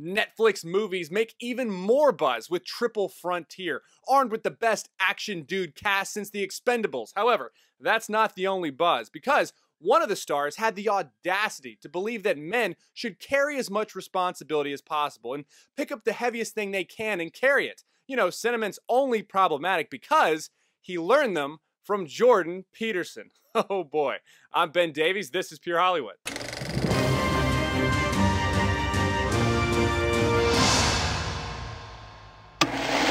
Netflix movies make even more buzz with Triple Frontier, armed with the best action dude cast since The Expendables. However, that's not the only buzz, because one of the stars had the audacity to believe that men should carry as much responsibility as possible and pick up the heaviest thing they can and carry it. You know, sentiment's only problematic because he learned them from Jordan Peterson. Oh boy. I'm Ben Davies. This is Pure Hollywood.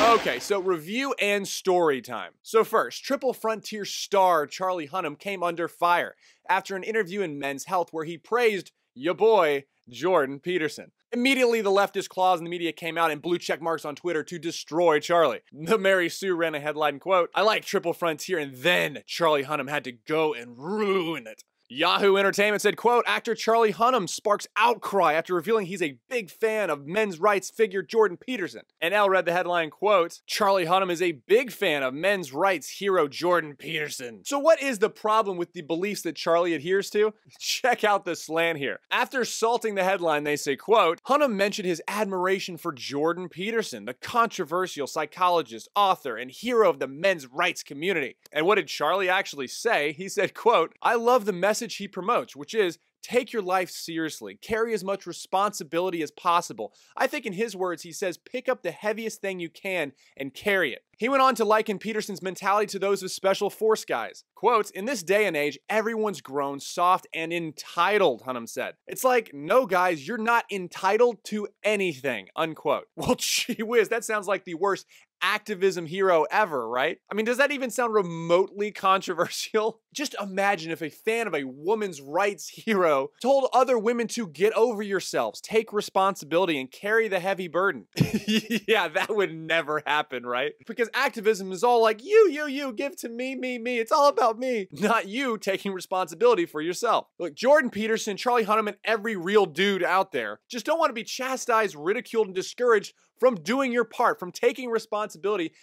Okay, so review and story time. So first, Triple Frontier star Charlie Hunnam came under fire after an interview in Men's Health where he praised your boy Jordan Peterson. Immediately, the leftist claws in the media came out and blue check marks on Twitter to destroy Charlie. The Mary Sue ran a headline quote, I like Triple Frontier, and then Charlie Hunnam had to go and ruin it. Yahoo Entertainment said, quote, actor Charlie Hunnam sparks outcry after revealing he's a big fan of men's rights figure Jordan Peterson. And Elle read the headline, quote, Charlie Hunnam is a big fan of men's rights hero Jordan Peterson. So what is the problem with the beliefs that Charlie adheres to? Check out the slant here. After salting the headline, they say, quote, Hunnam mentioned his admiration for Jordan Peterson, the controversial psychologist, author, and hero of the men's rights community. And what did Charlie actually say? He said, quote, I love the message message he promotes, which is take your life seriously, carry as much responsibility as possible. I think in his words, he says, pick up the heaviest thing you can and carry it. He went on to liken Peterson's mentality to those of special force guys. Quotes, in this day and age, everyone's grown soft and entitled, Hunnam said. It's like, no guys, you're not entitled to anything, unquote. Well, gee whiz, that sounds like the worst activism hero ever, right? I mean, does that even sound remotely controversial? Just imagine if a fan of a woman's rights hero told other women to get over yourselves, take responsibility, and carry the heavy burden. yeah, that would never happen, right? Because activism is all like, you, you, you, give to me, me, me. It's all about me, not you taking responsibility for yourself. Look, Jordan Peterson, Charlie Hunnam, and every real dude out there just don't want to be chastised, ridiculed, and discouraged from doing your part, from taking responsibility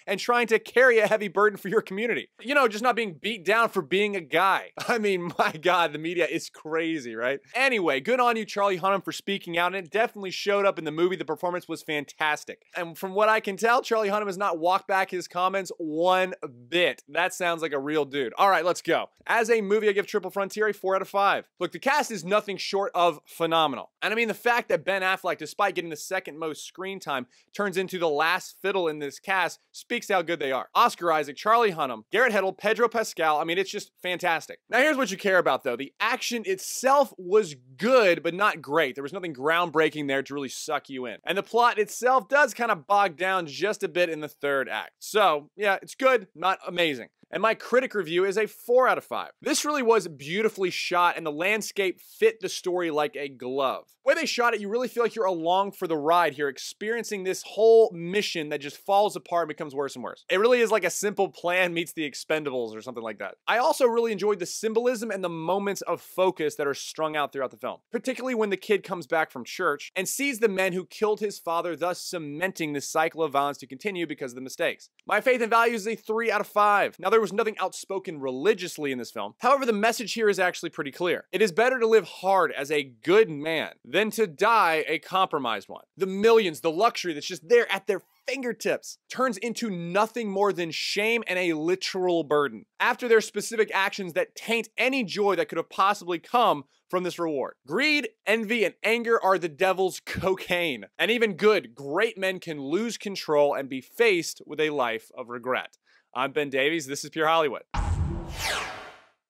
and trying to carry a heavy burden for your community. You know, just not being beat down for being a guy. I mean, my God, the media is crazy, right? Anyway, good on you, Charlie Hunnam, for speaking out, and it definitely showed up in the movie. The performance was fantastic. And from what I can tell, Charlie Hunnam has not walked back his comments one bit. That sounds like a real dude. All right, let's go. As a movie, I give Triple Frontier a 4 out of 5. Look, the cast is nothing short of phenomenal. And I mean, the fact that Ben Affleck, despite getting the second most screen time, turns into the last fiddle in this cast speaks how good they are. Oscar Isaac, Charlie Hunnam, Garrett Hedlund, Pedro Pascal. I mean, it's just fantastic. Now, here's what you care about, though. The action itself was good, but not great. There was nothing groundbreaking there to really suck you in. And the plot itself does kind of bog down just a bit in the third act. So, yeah, it's good, not amazing and my critic review is a 4 out of 5. This really was beautifully shot, and the landscape fit the story like a glove. The way they shot it, you really feel like you're along for the ride here, experiencing this whole mission that just falls apart and becomes worse and worse. It really is like a simple plan meets the expendables or something like that. I also really enjoyed the symbolism and the moments of focus that are strung out throughout the film, particularly when the kid comes back from church and sees the men who killed his father, thus cementing the cycle of violence to continue because of the mistakes. My faith and values is a 3 out of 5. Now, there was nothing outspoken religiously in this film. However, the message here is actually pretty clear. It is better to live hard as a good man than to die a compromised one. The millions, the luxury that's just there at their fingertips turns into nothing more than shame and a literal burden after their specific actions that taint any joy that could have possibly come from this reward. Greed, envy, and anger are the devil's cocaine. And even good, great men can lose control and be faced with a life of regret. I'm Ben Davies. This is Pure Hollywood.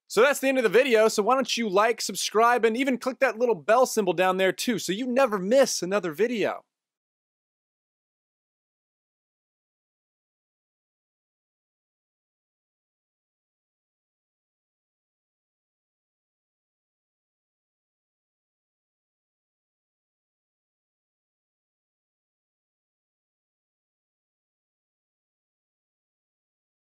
So that's the end of the video. So why don't you like, subscribe, and even click that little bell symbol down there too so you never miss another video.